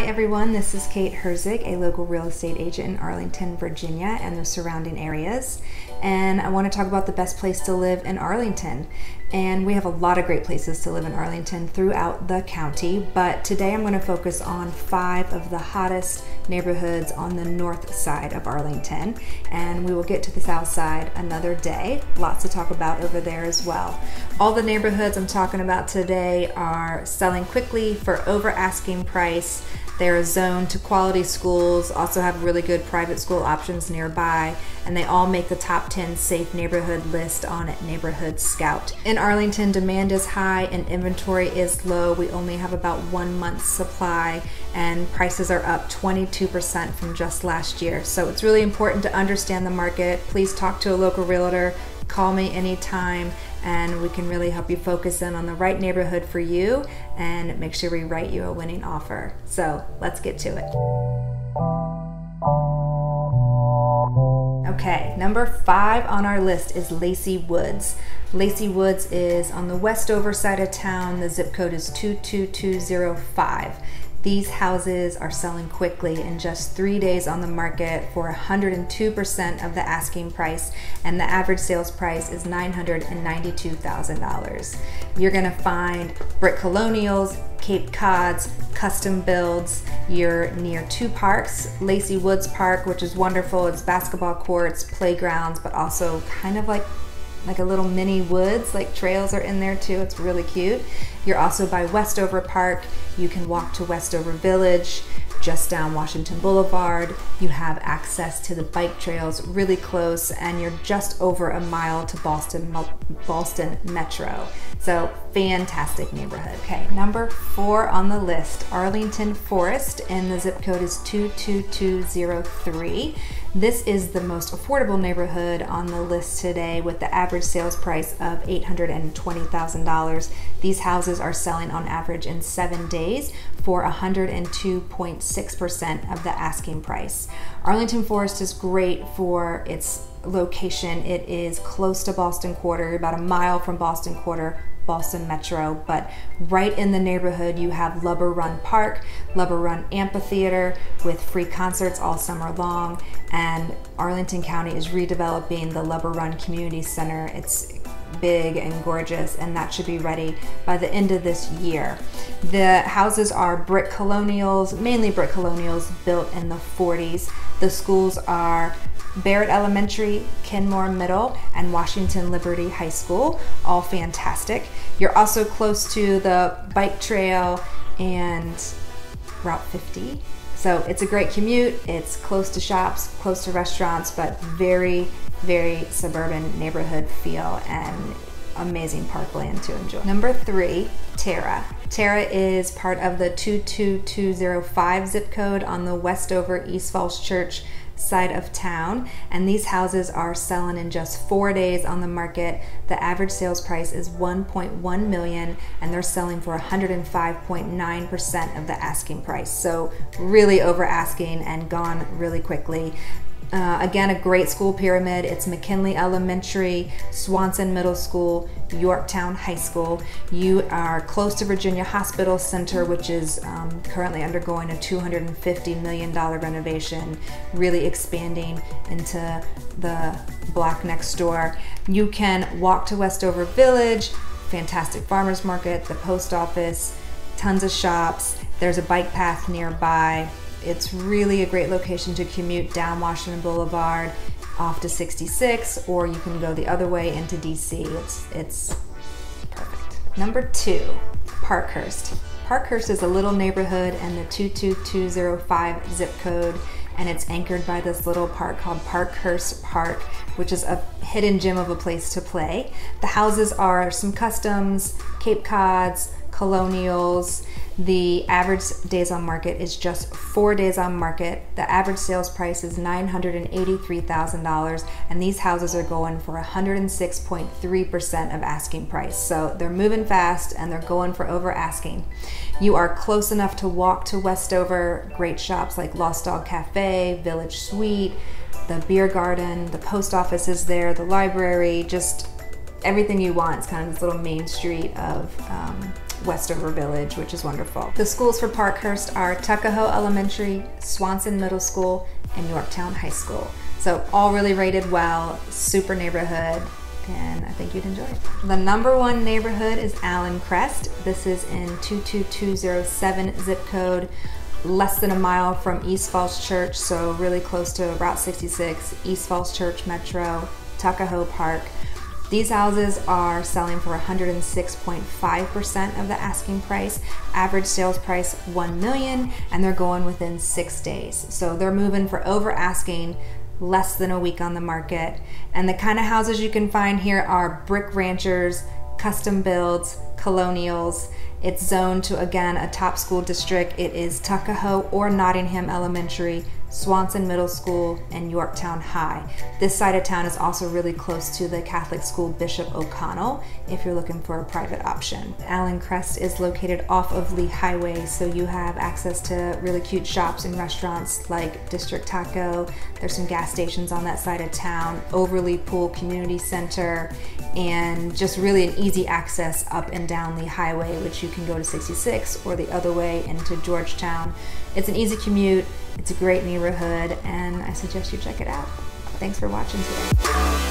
Hi everyone, this is Kate Herzig, a local real estate agent in Arlington, Virginia and the surrounding areas. And I want to talk about the best place to live in Arlington. And we have a lot of great places to live in Arlington throughout the county, but today I'm going to focus on five of the hottest neighborhoods on the north side of Arlington. And we will get to the south side another day. Lots to talk about over there as well. All the neighborhoods I'm talking about today are selling quickly for over asking price they're zoned to quality schools, also have really good private school options nearby, and they all make the top 10 safe neighborhood list on Neighborhood Scout. In Arlington, demand is high and inventory is low. We only have about one month's supply, and prices are up 22% from just last year. So it's really important to understand the market. Please talk to a local realtor, call me anytime and we can really help you focus in on the right neighborhood for you and make sure we write you a winning offer. So let's get to it. Okay, number five on our list is Lacey Woods. Lacey Woods is on the Westover side of town. The zip code is 22205. These houses are selling quickly in just three days on the market for 102% of the asking price, and the average sales price is $992,000. You're gonna find brick colonials, Cape Cods, custom builds. You're near two parks, Lacey Woods Park, which is wonderful. It's basketball courts, playgrounds, but also kind of like like a little mini woods, like trails are in there too. It's really cute. You're also by Westover Park. You can walk to Westover Village just down Washington Boulevard. You have access to the bike trails really close and you're just over a mile to Boston, Ballston Metro. So fantastic neighborhood. Okay, number four on the list, Arlington Forest and the zip code is 22203. This is the most affordable neighborhood on the list today with the average sales price of $820,000. These houses are selling on average in seven days for 102.6% of the asking price. Arlington Forest is great for its location. It is close to Ballston Quarter, about a mile from Ballston Quarter, Ballston Metro, but right in the neighborhood you have Lubber Run Park, Lubber Run Amphitheater with free concerts all summer long, and Arlington County is redeveloping the Lubber Run Community Center. It's big and gorgeous and that should be ready by the end of this year. The houses are brick colonials, mainly brick colonials built in the 40s. The schools are Barrett Elementary, Kenmore Middle, and Washington Liberty High School, all fantastic. You're also close to the bike trail and Route 50. So it's a great commute. It's close to shops, close to restaurants, but very, very suburban neighborhood feel and amazing parkland to enjoy. Number three, Tara. Tara is part of the 22205 zip code on the Westover East Falls Church side of town and these houses are selling in just four days on the market. The average sales price is 1.1 million and they're selling for 105.9 percent of the asking price. So really over asking and gone really quickly uh, again, a great school pyramid. It's McKinley Elementary, Swanson Middle School, Yorktown High School. You are close to Virginia Hospital Center, which is um, currently undergoing a $250 million renovation, really expanding into the block next door. You can walk to Westover Village, fantastic farmers market, the post office, tons of shops. There's a bike path nearby. It's really a great location to commute down Washington Boulevard off to 66, or you can go the other way into DC. It's, it's perfect. Number two, Parkhurst. Parkhurst is a little neighborhood in the 22205 zip code, and it's anchored by this little park called Parkhurst Park, which is a hidden gem of a place to play. The houses are some customs, Cape Cods, colonials. The average days on market is just four days on market. The average sales price is $983,000, and these houses are going for 106.3% of asking price. So they're moving fast and they're going for over asking. You are close enough to walk to Westover, great shops like Lost Dog Cafe, Village Sweet, the beer garden, the post office is there, the library, just everything you want. It's kind of this little main street of um, Westover Village, which is wonderful. The schools for Parkhurst are Tuckahoe Elementary, Swanson Middle School, and Yorktown High School. So all really rated well, super neighborhood, and I think you'd enjoy it. The number one neighborhood is Allen Crest. This is in 22207 zip code, less than a mile from East Falls Church, so really close to Route 66, East Falls Church Metro, Tuckahoe Park. These houses are selling for 106.5% of the asking price. Average sales price 1 million and they're going within 6 days. So they're moving for over asking less than a week on the market. And the kind of houses you can find here are brick ranchers, custom builds, colonials. It's zoned to again a top school district. It is Tuckahoe or Nottingham Elementary Swanson Middle School, and Yorktown High. This side of town is also really close to the Catholic school Bishop O'Connell if you're looking for a private option. Allen Crest is located off of Lee Highway, so you have access to really cute shops and restaurants like District Taco. There's some gas stations on that side of town, Overlee Pool Community Center, and just really an easy access up and down Lee Highway, which you can go to 66 or the other way into Georgetown. It's an easy commute. It's a great neighborhood and I suggest you check it out. Thanks for watching today.